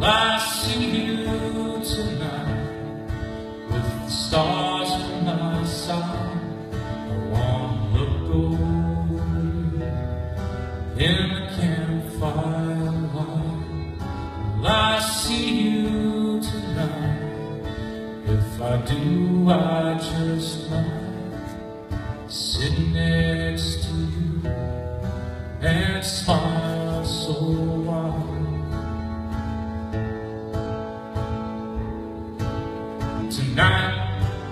I see you tonight with the stars on my side. I want to look over in the campfire light. I see you tonight? If I do, I just might sit next to you and smile so wide.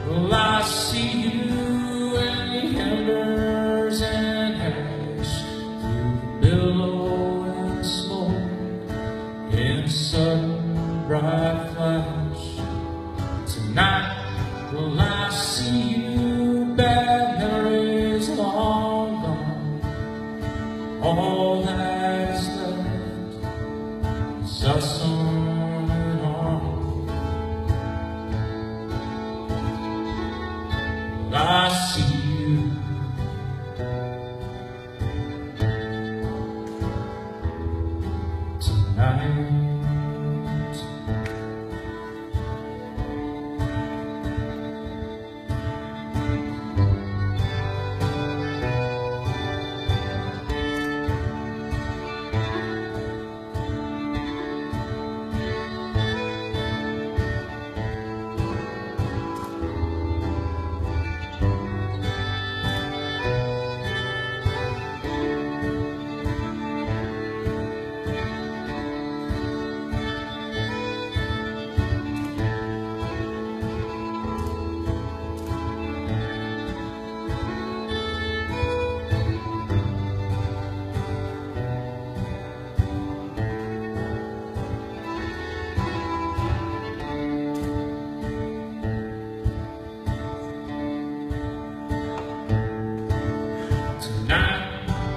Will I see you in the embers and ash through billow and smoke in sudden bright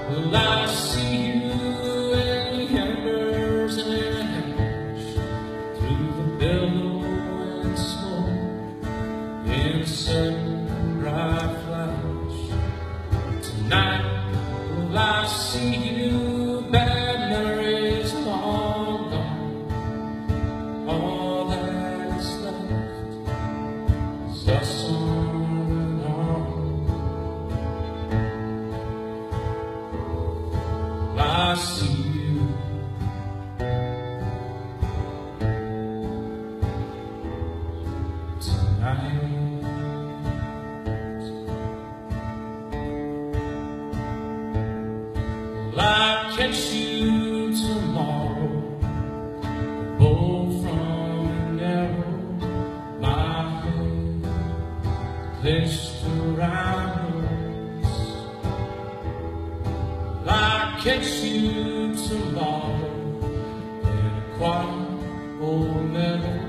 will I see you in the embers and through the billow smoke in sudden Will I catch you tomorrow? A from an my head clenched around. I catch you tomorrow in a quiet old meadow.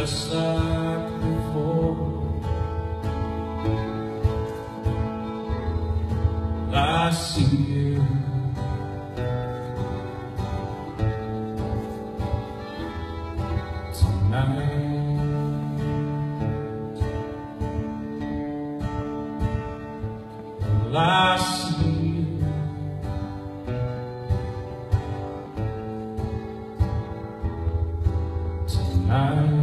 just like before. I see you. Tonight, will I see you? Tonight.